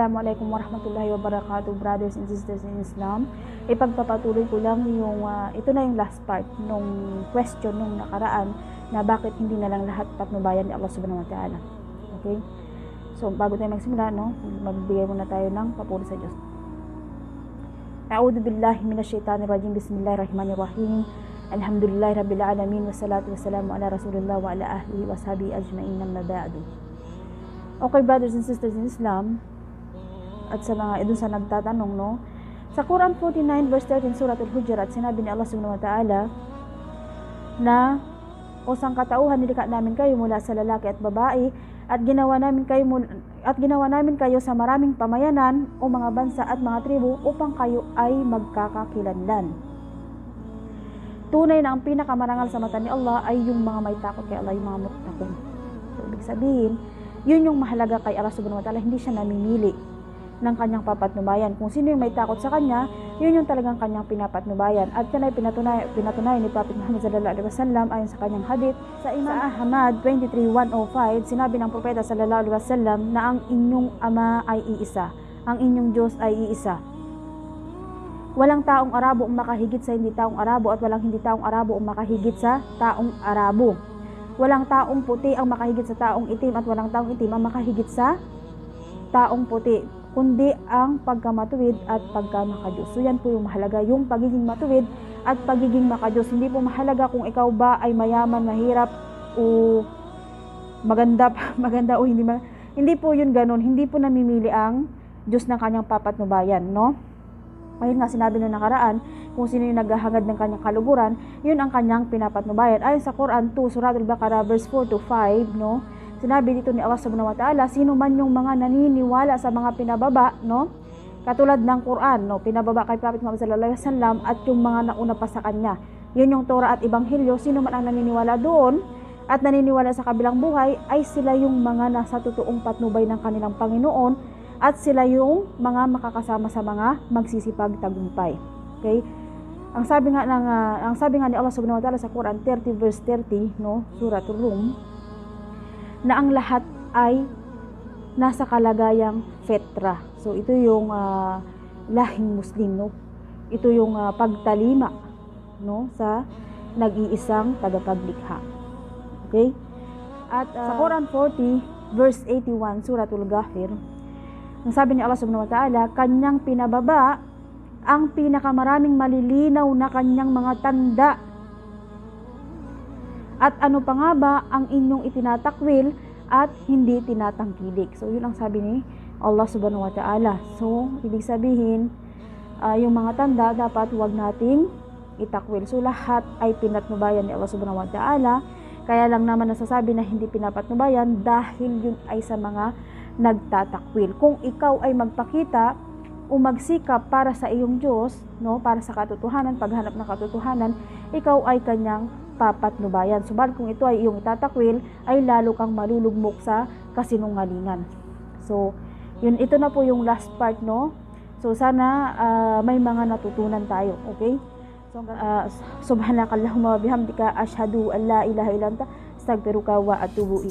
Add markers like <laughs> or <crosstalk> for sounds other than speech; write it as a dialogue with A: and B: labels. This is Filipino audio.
A: Assalamualaikum warahmatullahi wabarakatuh, brothers and sisters in Islam. Ipagpapatuloy ko lang yung, uh, ito na yung last part nung question nung nakaraan na bakit hindi na lang lahat patnubayan ni Allah subhanahu wa ta'ala. Okay? So, bago tayo magsimula, no, magbigay muna tayo ng papuri sa Diyos. A'udhu billahi minasyaitanir rajim. Bismillahirrahmanirrahim. Alhamdulillahi rabbil alamin wassalatu wassalamu ala Rasulillah wa ala ahlihi wa sahbihi ajma'in amma ba'du. Okay, brothers and sisters in Islam, at sa mga idun sa nagtatanong, no? Sa Quran 49 verse 13 Surat Al-Hujurat, sinabi ni Allah Subhanahu wa Ta'ala na o sang katauhan nilikha namin kayo mula sa lalaki at babae at ginawa namin kayo at ginawa namin kayo sa maraming pamayanan o mga bansa at mga tribu upang kayo ay magkakakilanlan. Tunay na ang pinakamarangal sa mata ni Allah ay yung mga may takot kay Allah, yung mga muttaqin. So, ibig sabihin, yun yung mahalaga kay Allah subhanahu wa ta'ala, hindi siya namimili ng kanyang papatnubayan. Kung sino yung may takot sa kanya, yun yung talagang kanyang pinapatnubayan. At yan ay pinatunay, pinatunayan ni Prophet Muhammad sallallahu alaihi wasallam ayon sa kanyang hadith. Sa Imam Ahmad 23:105, sinabi ng propeta sallallahu alaihi wasallam na ang inyong ama ay iisa, ang inyong Diyos ay iisa. Walang taong Arabo ang makahigit sa hindi taong Arabo at walang hindi taong Arabo ang makahigit sa taong Arabo. Walang taong puti ang makahigit sa taong itim at walang taong itim ang makahigit sa taong puti, kundi ang pagkamatuwid at pagkamakadiyos. So yan po yung mahalaga, yung pagiging matuwid at pagiging makadiyos. Hindi po mahalaga kung ikaw ba ay mayaman, mahirap o maganda, <laughs> maganda o hindi ma hindi po yun ganun. Hindi po namimili ang Diyos ng kanyang papatnubayan, no? Ayun nga sinabi na nakaraan, kung sino yung naghahangad ng kanyang kaluguran, yun ang kanyang pinapatnubayan. Ayon sa Quran 2, Surah Al-Baqarah, verse 4 to 5, no? Sinabi dito ni Allah subhanahu wa ta'ala, sino man yung mga naniniwala sa mga pinababa, no? Katulad ng Quran, no? Pinababa kay Prophet Muhammad sallallahu alaihi wasallam at yung mga nauna pa sa kanya. Yun yung Torah at Ebanghelyo, sino man ang naniniwala doon at naniniwala sa kabilang buhay, ay sila yung mga nasa totoong patnubay ng kanilang Panginoon at sila yung mga makakasama sa mga magsisipag tagumpay. Okay? Ang sabi nga ng uh, ang sabi nga ni Allah Subhanahu wa Ta'ala sa Quran 30 verse 30, no, Surah Rum, na ang lahat ay nasa kalagayang fetra. So ito yung uh, lahing Muslim, no. Ito yung uh, pagtalima, no, sa nag-iisang tagapaglikha. Okay? At uh, sa Quran 40 verse 81, Suratul Ghafir, ang sabi ni Allah subhanahu wa ta'ala, kanyang pinababa ang pinakamaraming malilinaw na kanyang mga tanda. At ano pa nga ba ang inyong itinatakwil at hindi tinatangkilik. So, yun ang sabi ni Allah subhanahu wa ta'ala. So, ibig sabihin, uh, yung mga tanda dapat huwag nating itakwil. So, lahat ay pinatnubayan ni Allah subhanahu wa ta'ala. Kaya lang naman nasasabi na hindi pinapatnubayan dahil yun ay sa mga nagtatakwil. Kung ikaw ay magpakita o magsikap para sa iyong Diyos, no, para sa katotohanan, paghanap ng katotohanan, ikaw ay kanyang papatnubayan. Subalit kung ito ay iyong itatakwil, ay lalo kang malulugmok sa kasinungalingan. So, yun ito na po yung last part, no? So, sana uh, may mga natutunan tayo, okay? So, uh, subhanakallahumma bihamdika ashhadu an la ilaha illa anta astaghfiruka wa atubu.